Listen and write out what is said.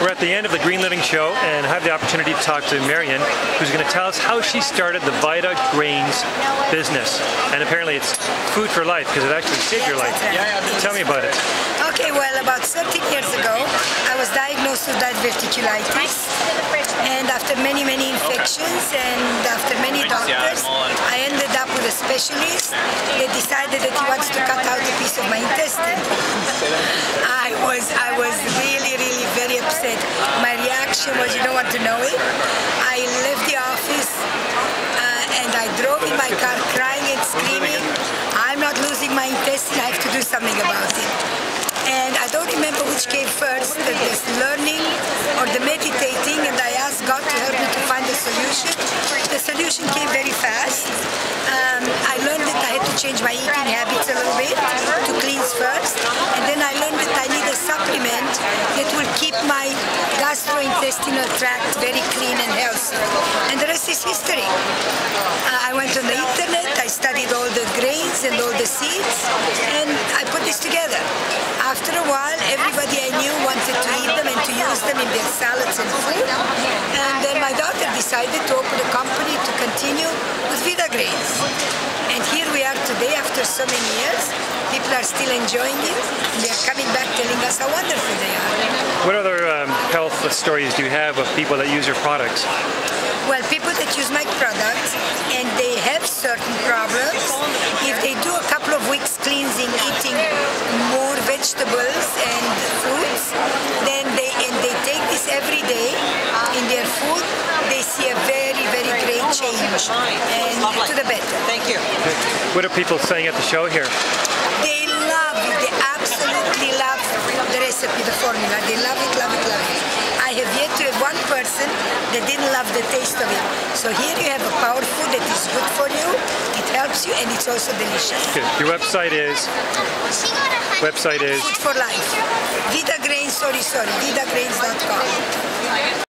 We're at the end of the Green Living Show and I have the opportunity to talk to Marion, who's going to tell us how she started the Vida Grains business. And apparently it's food for life because it actually saved your life. Tell me about it. Okay, well, about 13 years ago, I was diagnosed with diverticulitis. And after many, many infections and after many doctors, I ended up with a specialist. They decided that he wants to cut out a piece of my intestine. Upset. My reaction was, you don't want to know it. I left the office uh, and I drove in my car crying and screaming. I'm not losing my intestine. I have to do something about it. And I don't remember which came first, the, learning or the meditating, and I asked God to help me to find a solution. The solution came very fast. Um, I learned that I had to change my eating habits a little bit my gastrointestinal tract very clean and healthy. And the rest is history. Uh, I went on the internet, I studied all the grains and all the seeds, and I put this together. After a while, everybody I knew wanted to eat them and to use them in their salads and food. And then my daughter decided to open a company to continue with Vida Grains. After so many years. People are still enjoying it. They're coming back telling us how wonderful they are. What other um, health stories do you have of people that use your products? Well, people that use my products and they have certain problems, if they do a couple of weeks cleansing, eating more vegetables and fruits, then they and they take this every day in their food, they see a very, very great change and to the better. Thank you. What are people saying at the show here? They love it. They absolutely love the recipe, the formula. They love it, love it, love it. I have yet to have one person that didn't love the taste of it. So here you have a power food that is good for you, it helps you, and it's also delicious. Good. Your website is? Website is? Food for life. Vida Grains, sorry, sorry, vidagrains.com.